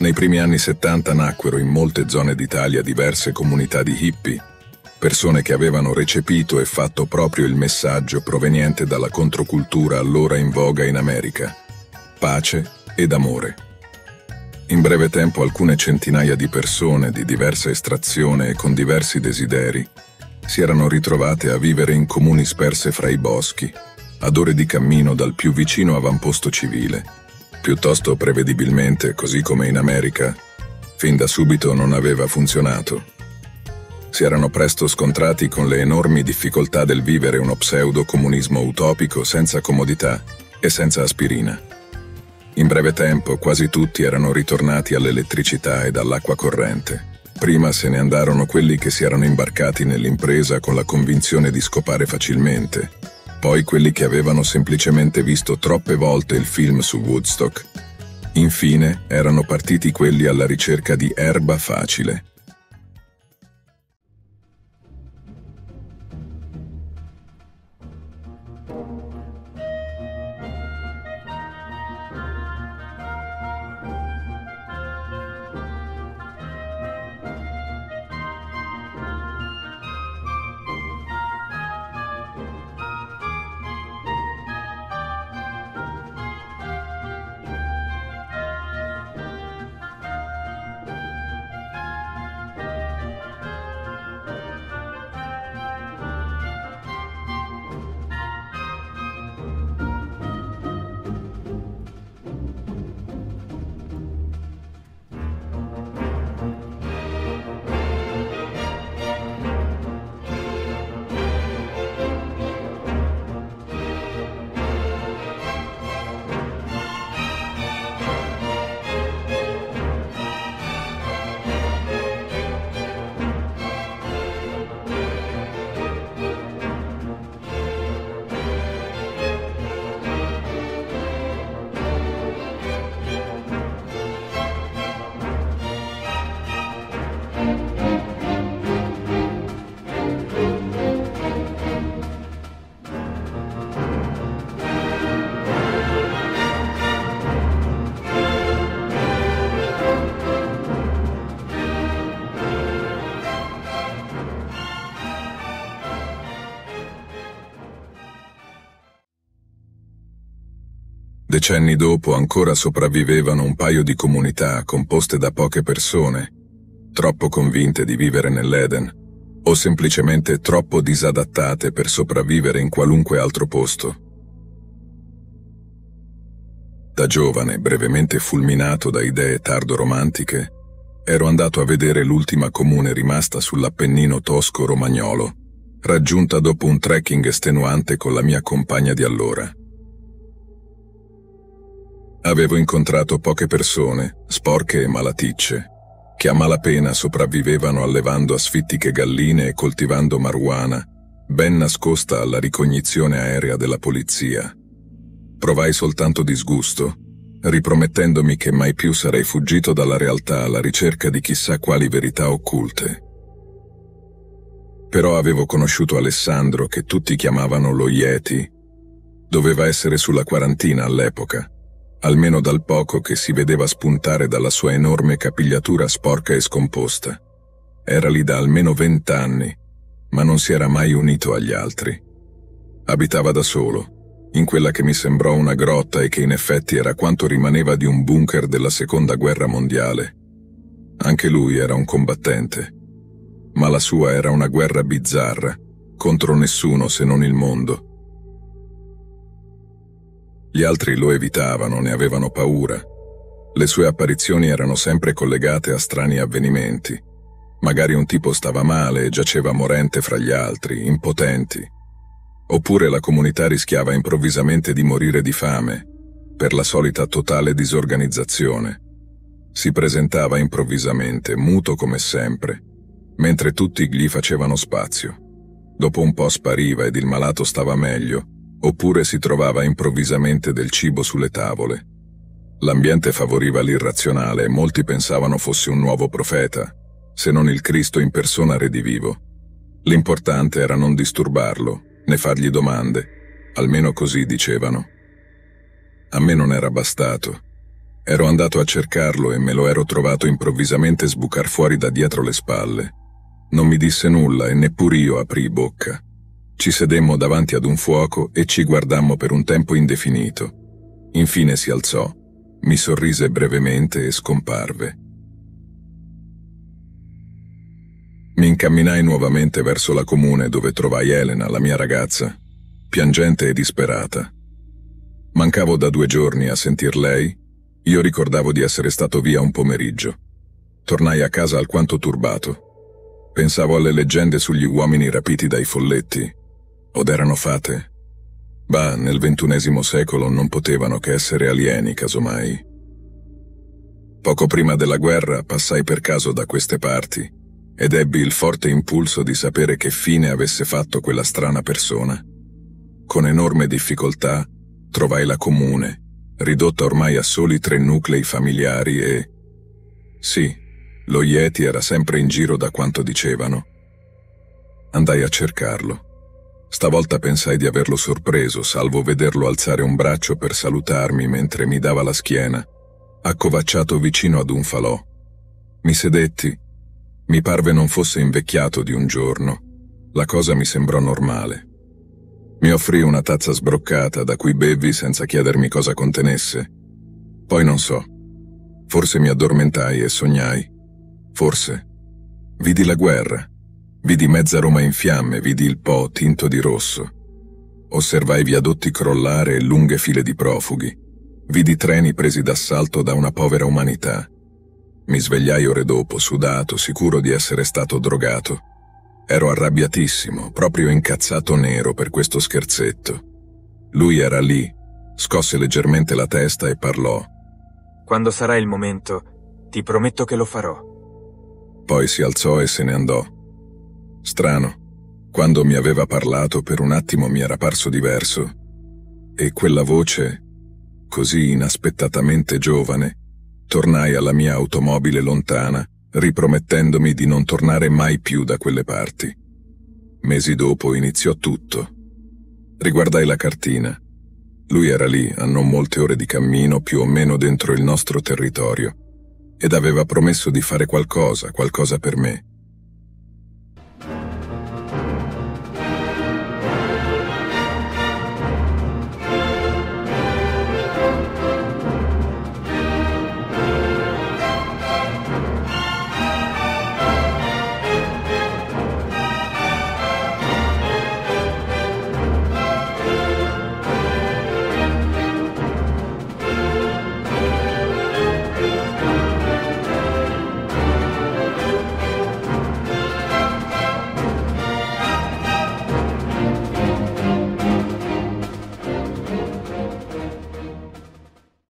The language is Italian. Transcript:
Nei primi anni 70 nacquero in molte zone d'Italia diverse comunità di hippie, persone che avevano recepito e fatto proprio il messaggio proveniente dalla controcultura allora in voga in America. Pace ed amore. In breve tempo alcune centinaia di persone di diversa estrazione e con diversi desideri si erano ritrovate a vivere in comuni sperse fra i boschi, ad ore di cammino dal più vicino avamposto civile Piuttosto prevedibilmente, così come in America, fin da subito non aveva funzionato. Si erano presto scontrati con le enormi difficoltà del vivere uno pseudo-comunismo utopico senza comodità e senza aspirina. In breve tempo quasi tutti erano ritornati all'elettricità ed all'acqua corrente. Prima se ne andarono quelli che si erano imbarcati nell'impresa con la convinzione di scopare facilmente, poi quelli che avevano semplicemente visto troppe volte il film su Woodstock. Infine erano partiti quelli alla ricerca di erba facile, Decenni dopo ancora sopravvivevano un paio di comunità composte da poche persone, troppo convinte di vivere nell'Eden, o semplicemente troppo disadattate per sopravvivere in qualunque altro posto. Da giovane, brevemente fulminato da idee tardo-romantiche, ero andato a vedere l'ultima comune rimasta sull'Appennino tosco romagnolo, raggiunta dopo un trekking estenuante con la mia compagna di allora. Avevo incontrato poche persone, sporche e malaticce, che a malapena sopravvivevano allevando asfittiche galline e coltivando marijuana, ben nascosta alla ricognizione aerea della polizia. Provai soltanto disgusto, ripromettendomi che mai più sarei fuggito dalla realtà alla ricerca di chissà quali verità occulte. Però avevo conosciuto Alessandro, che tutti chiamavano lo Yeti. Doveva essere sulla quarantina all'epoca almeno dal poco che si vedeva spuntare dalla sua enorme capigliatura sporca e scomposta. Era lì da almeno vent'anni, ma non si era mai unito agli altri. Abitava da solo, in quella che mi sembrò una grotta e che in effetti era quanto rimaneva di un bunker della seconda guerra mondiale. Anche lui era un combattente, ma la sua era una guerra bizzarra, contro nessuno se non il mondo gli altri lo evitavano, ne avevano paura. Le sue apparizioni erano sempre collegate a strani avvenimenti. Magari un tipo stava male e giaceva morente fra gli altri, impotenti. Oppure la comunità rischiava improvvisamente di morire di fame, per la solita totale disorganizzazione. Si presentava improvvisamente, muto come sempre, mentre tutti gli facevano spazio. Dopo un po' spariva ed il malato stava meglio, oppure si trovava improvvisamente del cibo sulle tavole. L'ambiente favoriva l'irrazionale e molti pensavano fosse un nuovo profeta, se non il Cristo in persona redivivo. L'importante era non disturbarlo, né fargli domande, almeno così dicevano. A me non era bastato. Ero andato a cercarlo e me lo ero trovato improvvisamente sbucar fuori da dietro le spalle. Non mi disse nulla e neppur io aprì bocca. Ci sedemmo davanti ad un fuoco e ci guardammo per un tempo indefinito. Infine si alzò, mi sorrise brevemente e scomparve. Mi incamminai nuovamente verso la comune dove trovai Elena, la mia ragazza, piangente e disperata. Mancavo da due giorni a sentir lei, io ricordavo di essere stato via un pomeriggio. Tornai a casa alquanto turbato. Pensavo alle leggende sugli uomini rapiti dai folletti. Od erano fate? Bah, nel ventunesimo secolo non potevano che essere alieni, casomai. Poco prima della guerra passai per caso da queste parti ed ebbi il forte impulso di sapere che fine avesse fatto quella strana persona. Con enorme difficoltà trovai la comune, ridotta ormai a soli tre nuclei familiari e... Sì, lo Yeti era sempre in giro da quanto dicevano. Andai a cercarlo. Stavolta pensai di averlo sorpreso, salvo vederlo alzare un braccio per salutarmi mentre mi dava la schiena, accovacciato vicino ad un falò. Mi sedetti mi parve non fosse invecchiato di un giorno. La cosa mi sembrò normale. Mi offrì una tazza sbroccata da cui bevvi senza chiedermi cosa contenesse. Poi non so. Forse mi addormentai e sognai. Forse. Vidi la guerra. Vidi mezza Roma in fiamme, vidi il Po tinto di rosso. Osservai viadotti crollare e lunghe file di profughi. Vidi treni presi d'assalto da una povera umanità. Mi svegliai ore dopo, sudato, sicuro di essere stato drogato. Ero arrabbiatissimo, proprio incazzato nero per questo scherzetto. Lui era lì, scosse leggermente la testa e parlò. Quando sarà il momento, ti prometto che lo farò. Poi si alzò e se ne andò. Strano, quando mi aveva parlato per un attimo mi era parso diverso. E quella voce, così inaspettatamente giovane, tornai alla mia automobile lontana, ripromettendomi di non tornare mai più da quelle parti. Mesi dopo iniziò tutto. Riguardai la cartina. Lui era lì, a non molte ore di cammino, più o meno dentro il nostro territorio, ed aveva promesso di fare qualcosa, qualcosa per me.